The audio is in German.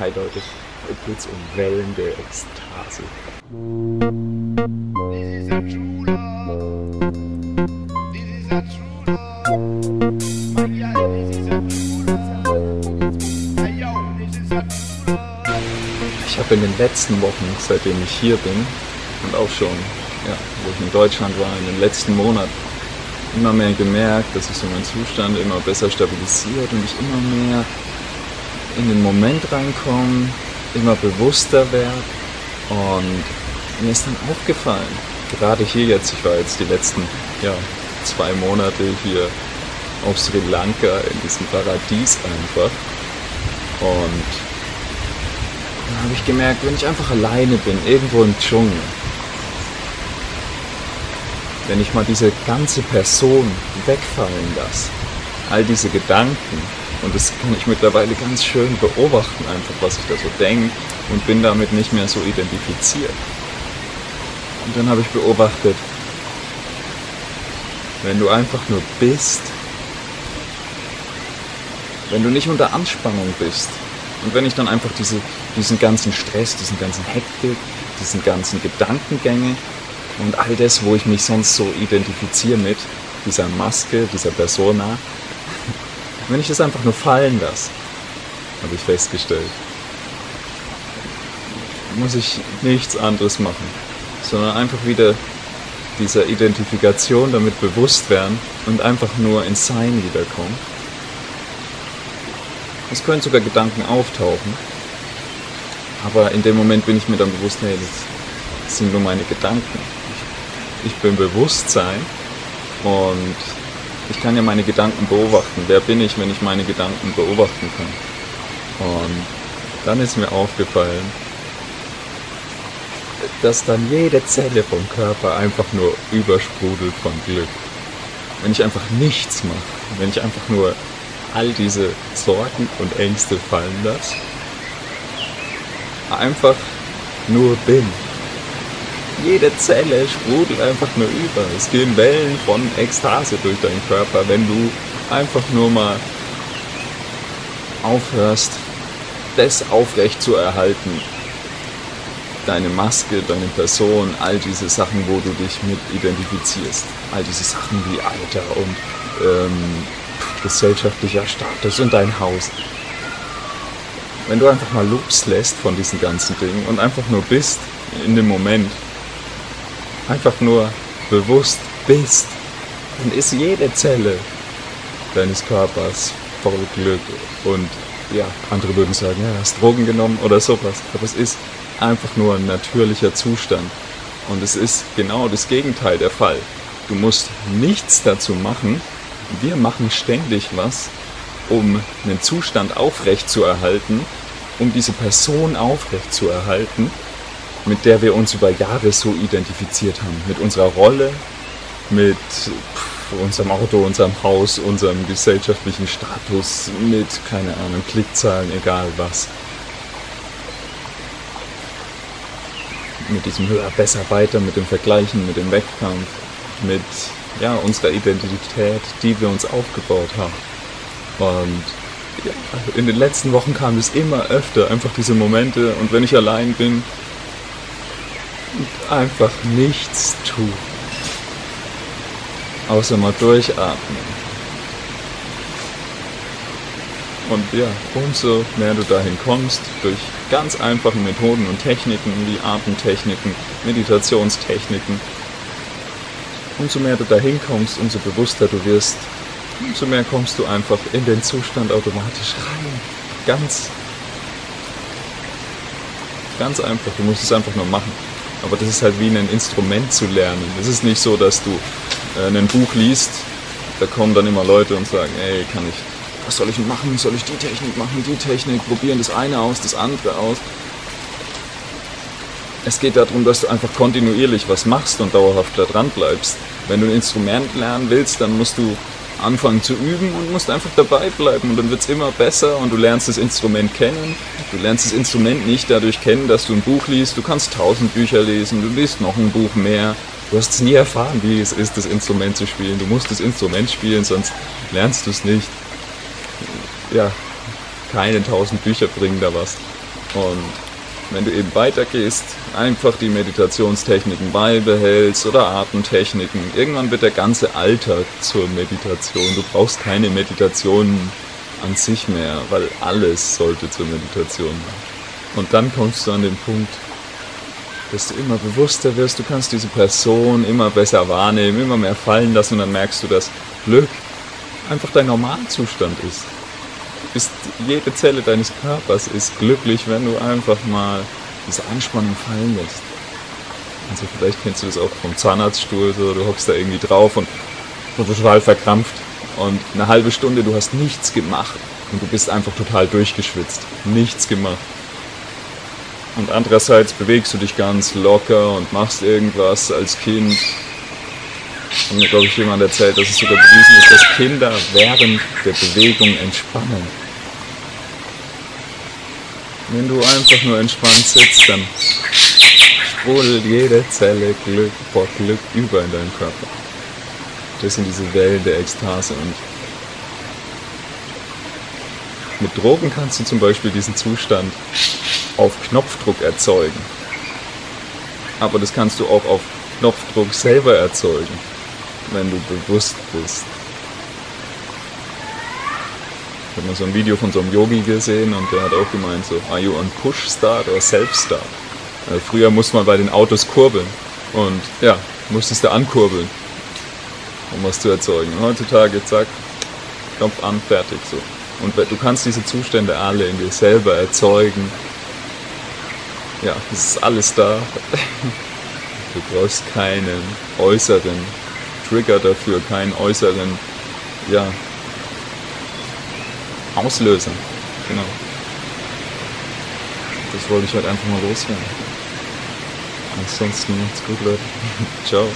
Leute, heute geht's um Wellen der Ekstase. Ich habe in den letzten Wochen, seitdem ich hier bin und auch schon, ja, wo ich in Deutschland war, in den letzten Monaten, immer mehr gemerkt, dass sich so mein Zustand immer besser stabilisiert und ich immer mehr in den Moment reinkomme, immer bewusster werde und mir ist dann aufgefallen, gerade hier jetzt, ich war jetzt die letzten ja, zwei Monate hier auf Sri Lanka in diesem Paradies einfach. Und dann habe ich gemerkt, wenn ich einfach alleine bin, irgendwo im Dschungel, wenn ich mal diese ganze Person wegfallen lasse, all diese Gedanken, und das kann ich mittlerweile ganz schön beobachten, einfach was ich da so denke, und bin damit nicht mehr so identifiziert. Und dann habe ich beobachtet, wenn du einfach nur bist, wenn du nicht unter Anspannung bist, und wenn ich dann einfach diese, diesen ganzen Stress, diesen ganzen Hektik, diesen ganzen Gedankengänge und all das, wo ich mich sonst so identifiziere mit, dieser Maske, dieser Persona, wenn ich das einfach nur fallen lasse, habe ich festgestellt, muss ich nichts anderes machen, sondern einfach wieder dieser Identifikation damit bewusst werden und einfach nur ins Sein wiederkommen. Es können sogar Gedanken auftauchen, aber in dem Moment bin ich mir dann bewusst, hey, das sind nur meine Gedanken. Ich bin Bewusstsein und ich kann ja meine Gedanken beobachten. Wer bin ich, wenn ich meine Gedanken beobachten kann? Und dann ist mir aufgefallen, dass dann jede Zelle vom Körper einfach nur übersprudelt von Glück. Wenn ich einfach nichts mache, wenn ich einfach nur all diese Sorgen und Ängste fallen lasse, einfach nur bin. Jede Zelle sprudelt einfach nur über. Es gehen Wellen von Ekstase durch deinen Körper, wenn du einfach nur mal aufhörst, das aufrecht zu erhalten. Deine Maske, deine Person, all diese Sachen, wo du dich mit identifizierst. All diese Sachen wie Alter und ähm, gesellschaftlicher Status und dein Haus. Wenn du einfach mal loslässt von diesen ganzen Dingen und einfach nur bist in dem Moment, einfach nur bewusst bist, dann ist jede Zelle deines Körpers voll Glück. Und ja, andere würden sagen, ja, hast Drogen genommen oder sowas. Aber es ist einfach nur ein natürlicher Zustand. Und es ist genau das Gegenteil der Fall. Du musst nichts dazu machen. Wir machen ständig was, um einen Zustand aufrecht zu erhalten, um diese Person aufrecht zu erhalten mit der wir uns über Jahre so identifiziert haben. Mit unserer Rolle, mit unserem Auto, unserem Haus, unserem gesellschaftlichen Status, mit, keine Ahnung, Klickzahlen, egal was. Mit diesem höher, besser, weiter, mit dem Vergleichen, mit dem Wettkampf, mit ja, unserer Identität, die wir uns aufgebaut haben. Und ja, in den letzten Wochen kam es immer öfter, einfach diese Momente. Und wenn ich allein bin, einfach nichts tun. Außer mal durchatmen. Und ja, umso mehr du dahin kommst, durch ganz einfache Methoden und Techniken wie Atemtechniken, Meditationstechniken, umso mehr du dahin kommst, umso bewusster du wirst, umso mehr kommst du einfach in den Zustand automatisch rein. Ganz, ganz einfach, du musst es einfach nur machen. Aber das ist halt wie ein Instrument zu lernen. Es ist nicht so, dass du äh, ein Buch liest, da kommen dann immer Leute und sagen, ey, kann ich, was soll ich machen? Soll ich die Technik machen, die Technik, probieren das eine aus, das andere aus? Es geht darum, dass du einfach kontinuierlich was machst und dauerhaft da dran bleibst. Wenn du ein Instrument lernen willst, dann musst du anfangen zu üben und musst einfach dabei bleiben und dann wird es immer besser und du lernst das Instrument kennen. Du lernst das Instrument nicht dadurch kennen, dass du ein Buch liest. Du kannst tausend Bücher lesen, du liest noch ein Buch mehr. Du hast es nie erfahren, wie es ist, das Instrument zu spielen. Du musst das Instrument spielen, sonst lernst du es nicht. Ja, keine tausend Bücher bringen da was. Und wenn du eben weitergehst, einfach die Meditationstechniken beibehältst oder Atemtechniken, irgendwann wird der ganze Alltag zur Meditation. Du brauchst keine Meditation an sich mehr, weil alles sollte zur Meditation machen. Und dann kommst du an den Punkt, dass du immer bewusster wirst, du kannst diese Person immer besser wahrnehmen, immer mehr fallen lassen und dann merkst du, dass Glück einfach dein Normalzustand ist. Ist. Jede Zelle deines Körpers ist glücklich, wenn du einfach mal diese Anspannung fallen lässt. Also vielleicht kennst du das auch vom Zahnarztstuhl, so du hockst da irgendwie drauf und total verkrampft und eine halbe Stunde du hast nichts gemacht und du bist einfach total durchgeschwitzt. Nichts gemacht. Und andererseits bewegst du dich ganz locker und machst irgendwas als Kind. Hat mir, glaube ich, jemand erzählt, dass es sogar bewiesen ist, dass Kinder während der Bewegung entspannen. Wenn du einfach nur entspannt sitzt, dann sprudelt jede Zelle Glück vor Glück über in deinem Körper. Das sind diese Wellen der Ekstase und mit Drogen kannst du zum Beispiel diesen Zustand auf Knopfdruck erzeugen. Aber das kannst du auch auf Knopfdruck selber erzeugen, wenn du bewusst bist. Ich habe mal so ein Video von so einem Yogi gesehen und der hat auch gemeint, so, are you on Push Start oder Self Start? Also früher musste man bei den Autos kurbeln und ja, musstest du ankurbeln, um was zu erzeugen. Und heutzutage, zack, Knopf an, fertig so. Und du kannst diese Zustände alle in dir selber erzeugen. Ja, es ist alles da. Du brauchst keinen äußeren Trigger dafür, keinen äußeren, ja, Auslöser. Genau. Das wollte ich halt einfach mal loswerden. Ansonsten macht's gut, Leute. Ciao.